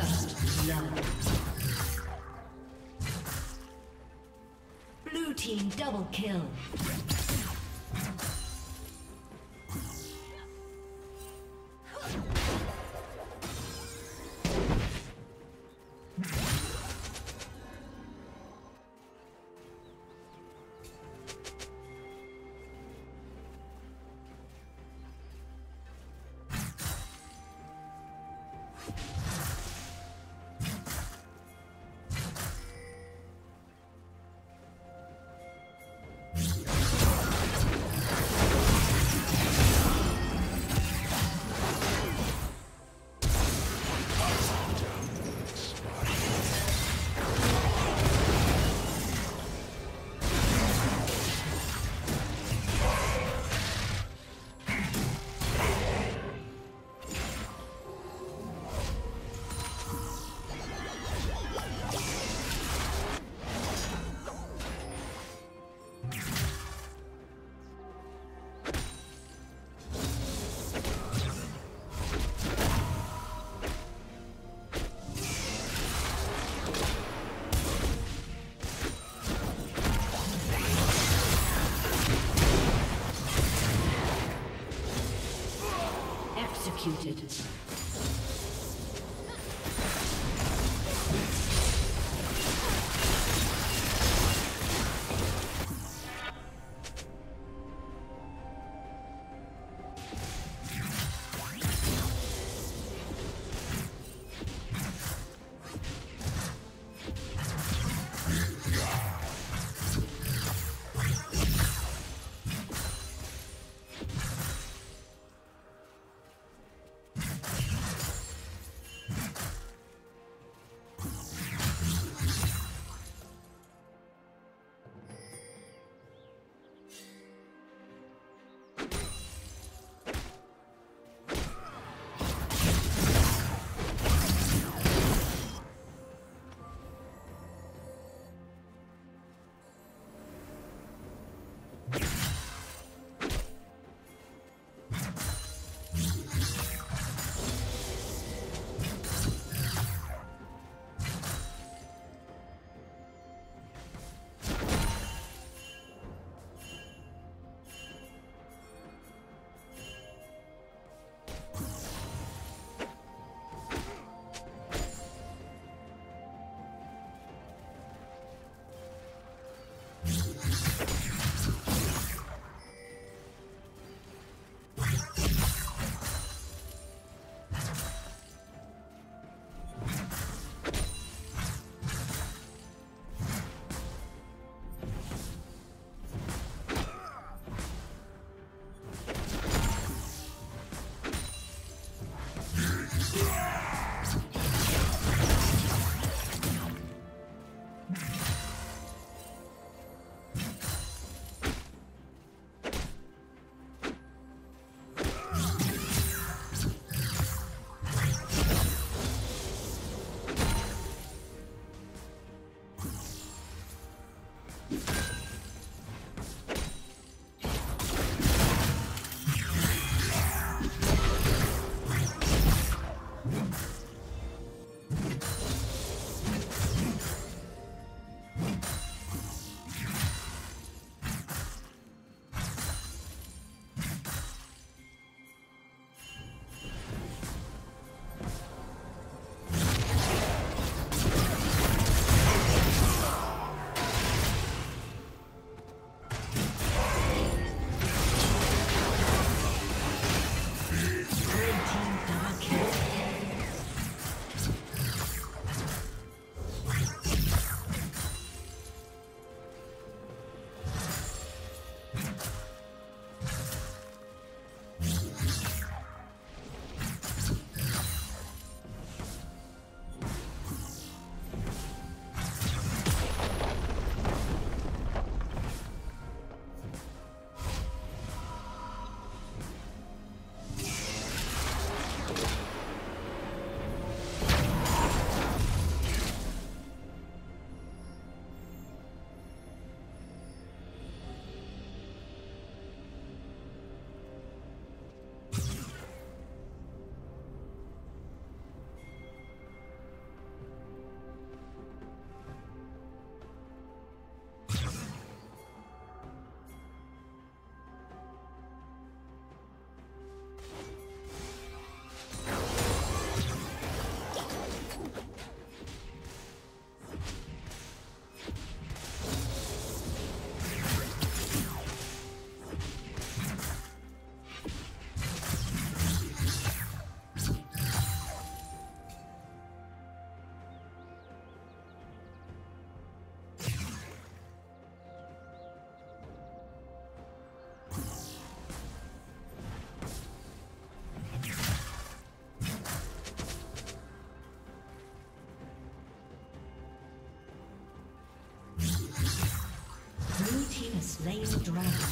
First. Blue team double kill. Executed. Slain the dragon.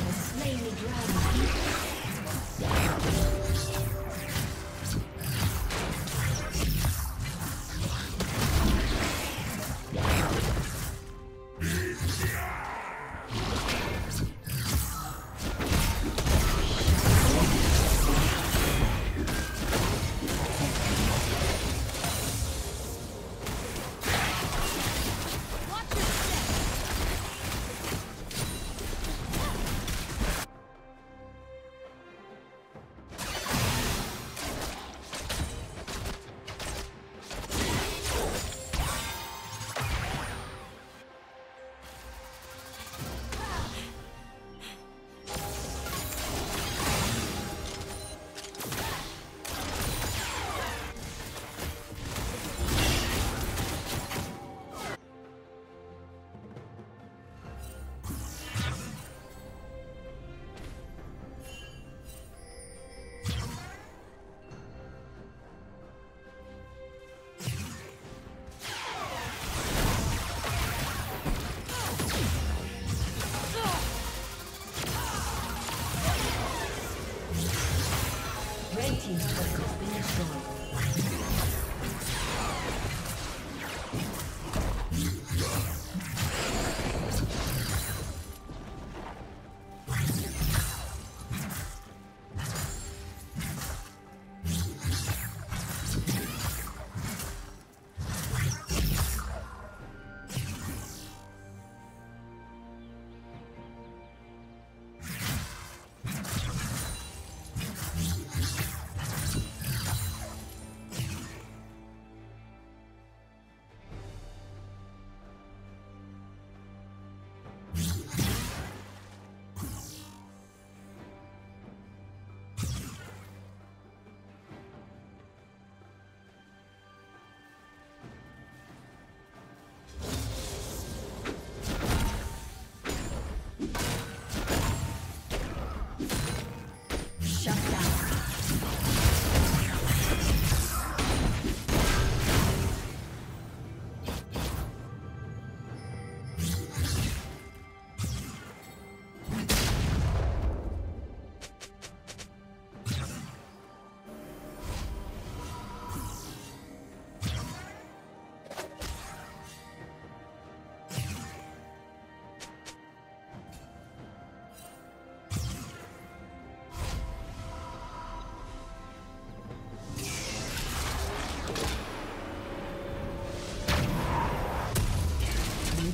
slain the dragon.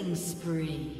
Killing spree.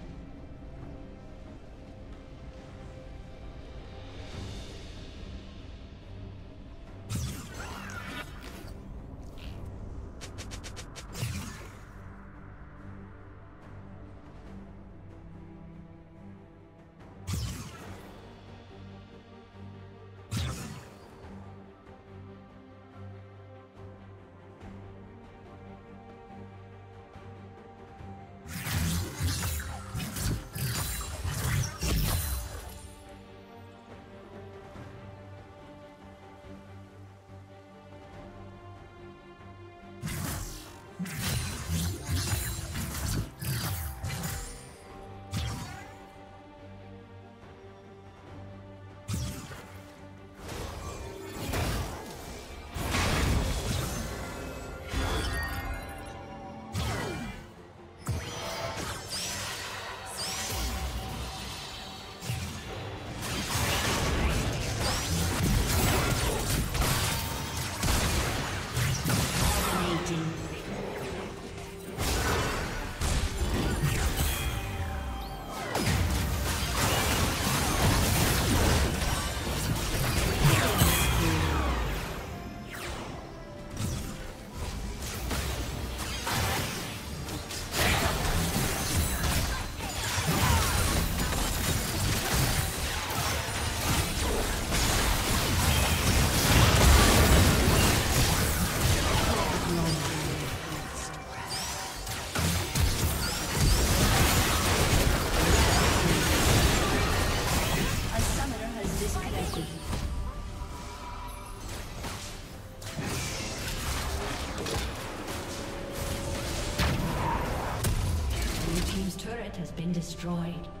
been destroyed.